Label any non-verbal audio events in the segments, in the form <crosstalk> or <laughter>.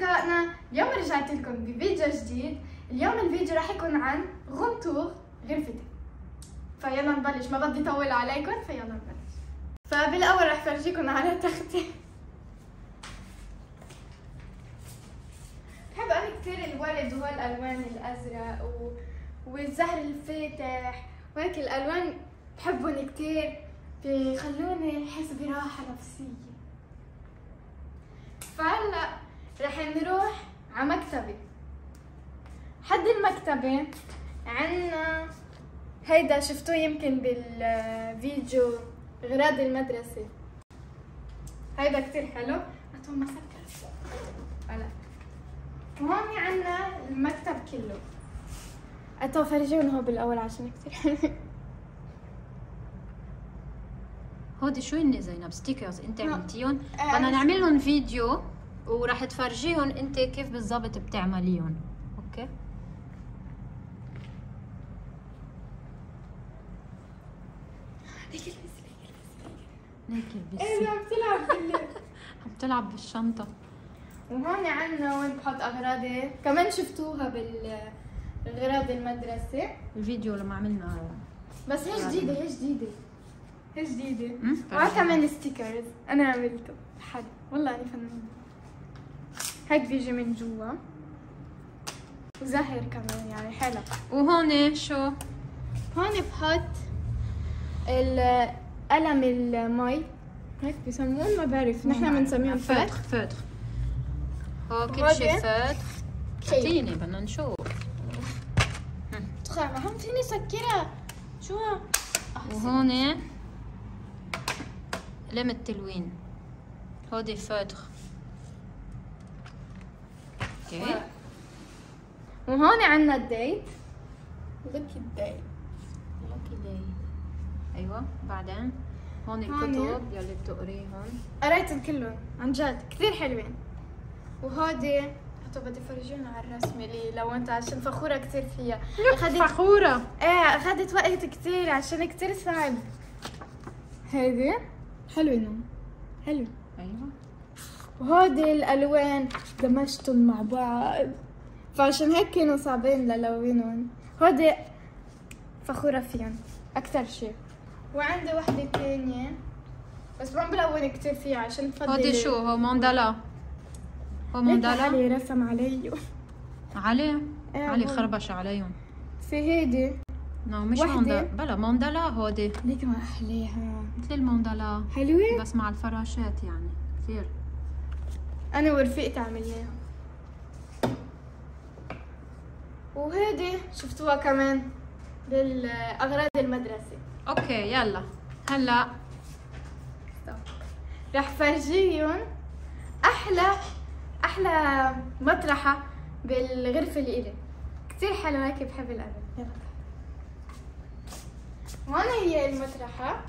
أصدقائنا اليوم رجعت لكم بفيديو جديد. اليوم الفيديو راح يكون عن غنطور غرفتي فيلا نبلش. ما بدي اطول عليكم فيلا نبلش. فبالأول راح فرجيكم على تختي بحب أنا كثير الورد وهالالوان الأزرق و... والزهر الفاتح. وهيك الألوان بحبهم كثير بيخلوني أحس براحة نفسية. فهلأ رح نروح على مكتبي. حد المكتبة عنا؟ هيدا شفتوه يمكن بالفيديو غراض المدرسة. هيدا كتير حلو. أتو ما سكر هلا. وهون عنا المكتب كله. أتو فرجيهم هو بالأول عشان كتير حلو. هودي شو هن زينب stickers انت. عملتيهم آه، بدنا نعمل لهم فيديو. وراح تفرجيهم انت كيف بالضبط بتعمليهم. okay؟ هيك إيه البسي عم تلعب بالليل <laughs> عم تلعب بالشنطة. وهون عنا وين بحط أغراضي؟ كمان شفتوها بالغراض المدرسة. الفيديو لما عملنا. بس هي جديدة هي جديدة. هي جديدة. أمم، وعا فرجينا. كمان ستيكرز أنا عملته. حد والله أنا فنانة. هيك بيجي من جوا. وزهر كمان يعني حلو. وهون شو؟ هون بحط ال- قلم المي. هيك بيسموهم ما بعرف. نحن بنسميهم فتخ فاتخ هو كل؟ شيء فاتخ اعطيني بدنا نشوف. تخيل ما هم فيني سكرها شو؟ وهون قلم التلوين. هودي فاتخ أوكي وهون عنا الديت. لوك الديت. لوكي داي أيوه بعدين هون. الكتب يلي بتقريهم قريتهم كلهم عن جد. كثير حلوين. وهودي حتى بدي فرجينا على الرسمة اللي لو انت عشان فخورة كثير فيها. اخذت فخورة. إيه أخذت وقت كثير عشان كثير صعب هيدي حلوة نوم حلو أيوه. وهودي الألوان دمجتهم مع بعض. فعشان هيك كانوا صعبين للونهم هودي فخورة فيهم أكثر شيء. وعندي وحدة تانية بس ما بلون كتير فيها عشان تفضل هودي شو؟ هو ماندالا. هو هيك ماندالا؟ علي رسم علي. علي؟ <laughs> إيه، علي هون. خربش عليهم. في هيدي. no مش. ماندالا. بلا ماندالا هودي. ليك ما أحليها. مثل الماندالا. حلوة؟ بس مع الفراشات يعني كثير. أنا ورفيقتي عملناها وهيدي شفتوها كمان بالأغراض المدرسة. okay يلا. هلا. رح فرجيهم أحلى أحلى مطرحة بالغرفة اللي إلي. كثير حلو هيك بحب الالوان يلا. هون هي المطرحة؟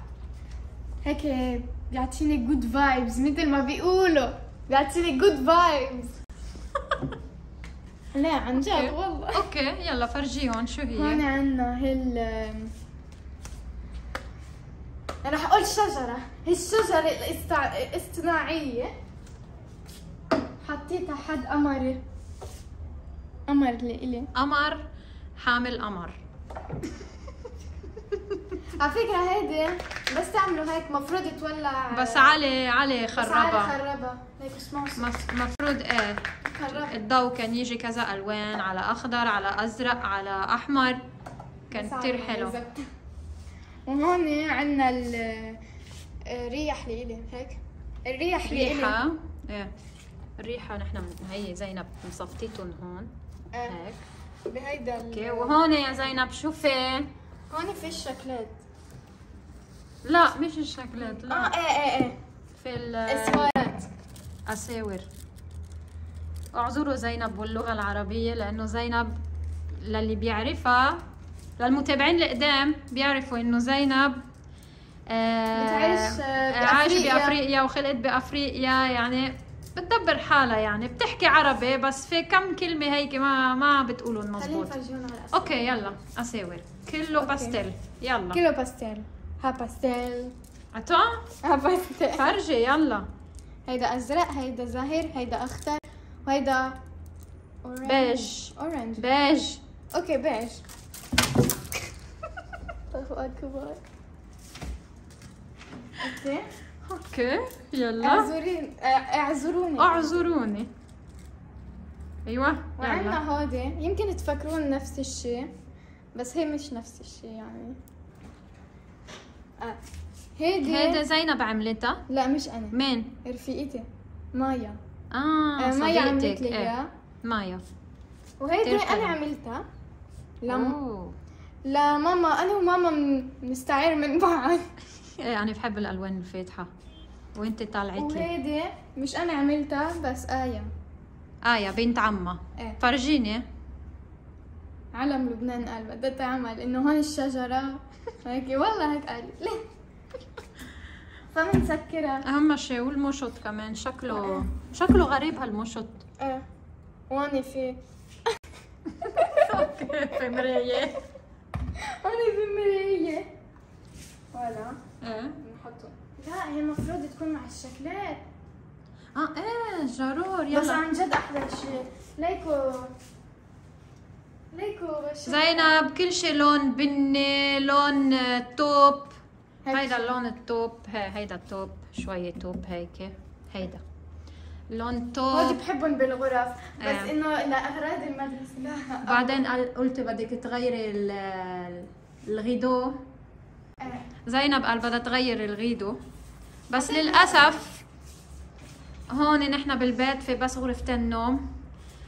هيك بيعطيني good vibes مثل ما بيقولوا. بيعطيني good vibes لا عن جد. والله. أوكي يلا فرجيهم شو هون هي عنا هال رح أقول شجرة. هي الشجرة الاستع... الاصطناعية. حطيتها حد قمر قمر اللي إلي قمر حامل قمر. على فكرة هيدي بس تعملوا هيك مفروض تولع بس علي علي بس علي خربها. خربها. هيك اسمعوا مفروض إيه؟ خربها. الضوء كان يجي كذا ألوان على أخضر على أزرق على أحمر. كان علي حلو. وهون ال- الريح اللي إلي. هيك. الريح اللي إلي. الريحة. إيه. الريحة نحن هي زينب مصفتيتهم هون. آه، هيك. بهيدا أوكي. وهون يا زينب شوفي. هون في الشكلات. لا مش الشكلات آه لا إيه إيه إيه. في اسوارات الاساور اعذروا زينب واللغة العربية لأنه زينب للي بيعرفها للمتابعين القدام بيعرفوا إنه زينب آه، بتعيش، آه، عايشة بأفريقيا. بأفريقيا وخلقت بأفريقيا يعني بتدبر حالها يعني بتحكي عربي بس في كم كلمة هيك ما ما بتقولون مزبوط. على. أوكي يلا اساور كله أوكي. باستيل يلا. كيلو باستيل ها باستيل اتو ها باستيل فرجي يلا. هيدا أزرق هيدا زهر هيدا أخضر وهيدا. بيج. اورنج بيج. أوكي بيج. <laughs> اخوات كبار أوكي. أوكي يلا. اعذرين آه، اعذروني. اعذروني. أيوه وعندنا هودي. يمكن تفكرون نفس الشيء بس هي مش نفس الشيء يعني. آه. هيدي هيدا زينب عملتها؟ لا مش أنا. مين؟ رفيقتي مايا. آه آه مايا عملت لي إيه اياه مايا. وهيدي. أنا عملتها. أوه. لماما أنا وماما بنستعير من بعض. إيه أنا بحب الألوان الفاتحة. وإنت طالعت لي وهيدي مش أنا عملتها بس آية. آية بنت عمها إيه. فرجيني. علم لبنان قال بدها تعمل إنه هون الشجرة. هيك والله هيك قال. ليه؟ فبنسكرها أهم شيء والمشط كمان. شكله شكله غريب هالمشط إيه. واني في. أوكي <laughs> في مراية. اني في مراية. ولا. إيه؟ نحطه. لا هي المفروض تكون مع الشكلات. آه إيه جرور بس يلا. عن جد أحلى شيء. ليكو. ليكو بس. زينب كل شيء لون بني لون taupe. هيدا اللون ال taupe هي هيدا ال taupe شوية taupe هيك. هيدا. لون هودي taupe بحبهم بالغرف. بس آه. إنه لاغراض المدرسة. لا بعدين قلت بدك تغيري ال- الغيدو. زينب قال بدها تغير الغيدو. بس للأسف هون نحن بالبيت في بس غرفتين نوم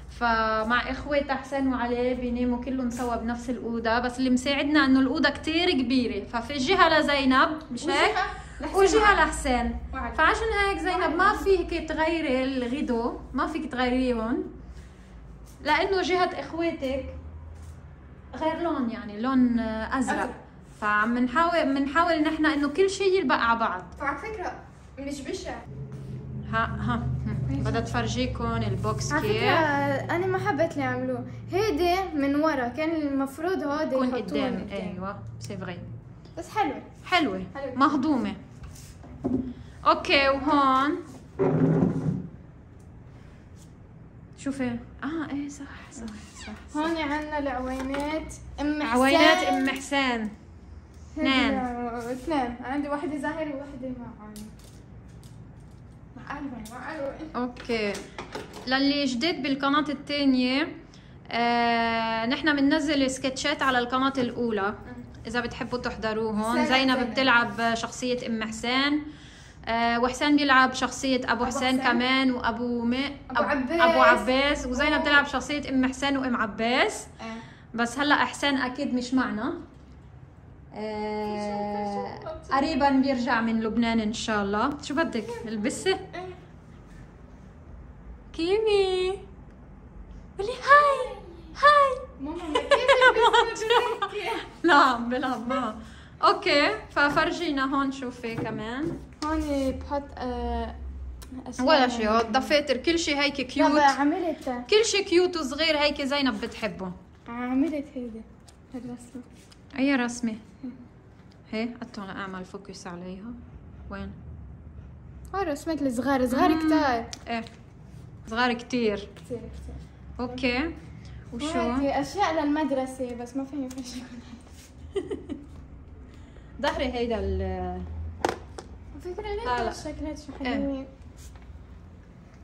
فمع إخواتي حسين وعلي بيناموا كلهم سوا بنفس الأوضة. بس اللي مساعدنا إنه الأوضة كتير كبيرة. ففي جهة لزينب مش هيك؟ وجهة. لحسين. فعشان هيك زينب ما فيك تغيري الغيدو. ما فيك تغيريهم لأنه جهة إخواتك غير لون يعني لون أزرق. فعم نحاول بنحاول نحن إنه كل شيء يلبق على بعض. وعلى فكرة مش بشع. ها ها. بدها تفرجيكم ال box كيف. أنا ما حبيت اللي عملوه. هيدي من ورا كان المفروض هودي يكون قدام. أيوه c'est vrai بس حلوة. حلوة. حلوة. مهضومة. okay وهون. شوفي. آه إيه صح صح صح, صح. هون عندنا العوينات. أم حسين عوينات أم حسين اثنين. الع- اثنين عندي واحدة زاهري وواحدة مع. مع مع أوكي للي جديد بالقناة الثانية آه نحن بننزل سكتشات على القناة الأولى إذا بتحبوا تحضروهم زينب. بتلعب شخصية أم حسين آه وحسين بيلعب شخصية أبو أبو حسين حسين. كمان وأبو مي... أبو عباس. أبو عباس وزينب بتلعب شخصية أم حسين وأم عباس إيه. بس هلأ حسين أكيد مش معنا آه قريبا بيرجع من لبنان إن شاء الله. شو بدك؟ البسي؟ إيه. كيمي. قولي هاي. هاي. ماما البسمة <laughs> لا عم بلعب معها okay ففرجينا هون شوفي كمان. هون بحط آه، ولا شيء هو الدفاتر كل شيء هيك cute. عملت. كل شيء cute وصغير هيك زينب بتحبه. عملت هيدي الرسمة. أي رسمة؟ هي حتى أعمل focus عليها. وين؟ هاي رسمات الصغار صغار كتار إيه صغار كتير. كتير كتير. okay. وشو؟ أشياء للمدرسة بس ما فيني فيش ظهري هيدا ال فكرة لا. الشكلات شو إيه. حلوين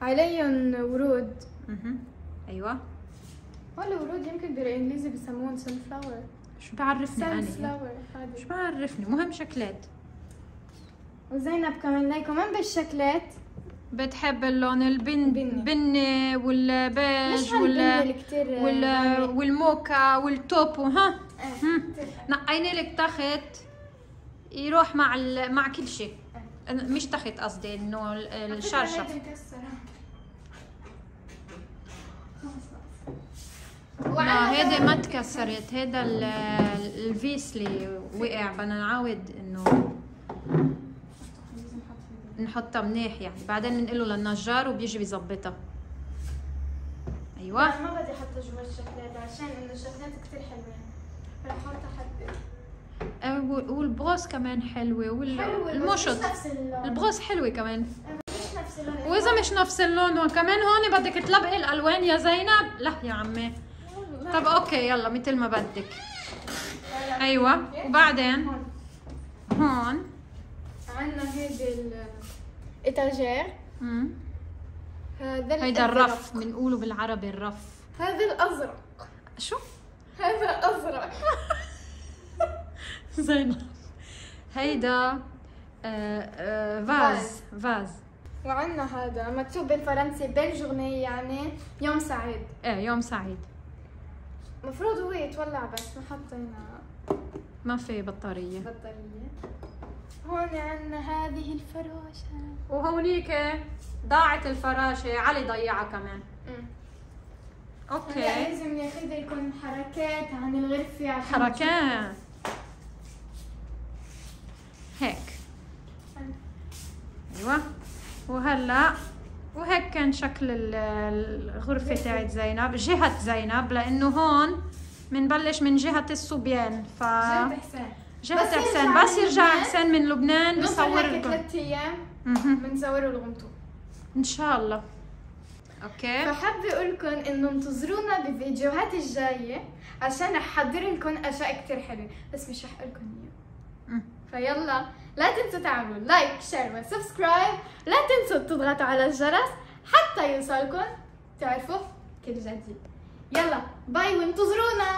عليهم ورود. مهم. أيوه. هول الورود يمكن بالانجليزي بسموهم سن فلاور شو بعرفني أنا؟ شو بعرفني؟ مهم شكلات. وزينب كمان لايكو من بالشكلات. بتحب اللون البن بني. والبيج وال وال. والموكا وال taupe وها. كتير. نقينا لك تخت يروح مع ال... مع كل شيء. مش تخت قصدي إنه الشرشف. هذا- ما تكسرت ال- ال vase اللي وقع بدنا نعاود إنه. نحطها منيح يعني. بعدين بنقله للنجار وبيجي بيظبطها. أيوه. ما بدي احطها جوا الشكلات عشان إنه الشكلات كتير حلوين رح احطها آه، وال- وال brosse كمان حلوة والمشط ال brosse حلوة كمان. مش نفس اللون. وإذا مش نفس اللون وكمان هون بدك تلبقي الألوان يا زينب. لا يا عمي. طب okay يلا مثل ما بدك. أيوه. وبعدين؟ هون. عندنا هيدي الاتاجير. هذا هيدا. الرف بنقوله بالعربي الرف. هذا الأزرق. شو؟ هذا ازرق <laughs> زينب هيدا آه، آه، فاز. فاز. وعندنا هذا مكتوب بالفرنسي بيل جورني يعني يوم سعيد. إيه يوم سعيد. المفروض هو يتولع بس ما حطينا ما في بطارية. بطارية. هون عندنا هذه الفراشة. وهونيك ضاعت الفراشة. علي ضيعها كمان. هلا أوكي. لازم ياخذ لكم حركات عن الغرفة عشان حركات. هيك. أيوه. وهلا وهيك كان شكل ال- الغرفة تاعت زينب جهة زينب لأنه هون بنبلش من جهة الصبيان ف جنب حسين. جهة بس حسين. بس يرجع حسين من لبنان بصور لكم ثلاث أيام مهم. بنصوروا ال room tour إن شاء الله. okay. فحابة أقول لكم إنه انتظرونا بالفيديوهات الجاية عشان أحضر لكم أشياء كتير حلوة. بس مش رح أقول لكم إياها. فيلا. لا تنسوا تعملوا like share و subscribe لا تنسوا تضغطوا على الجرس حتى يوصلكم تعرفوا كل جديد. يلا باي وانتظرونا.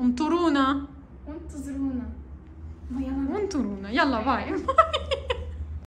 انطرونا وانتظرونا. ما يلا وانطرونا يلا باي. <laughs>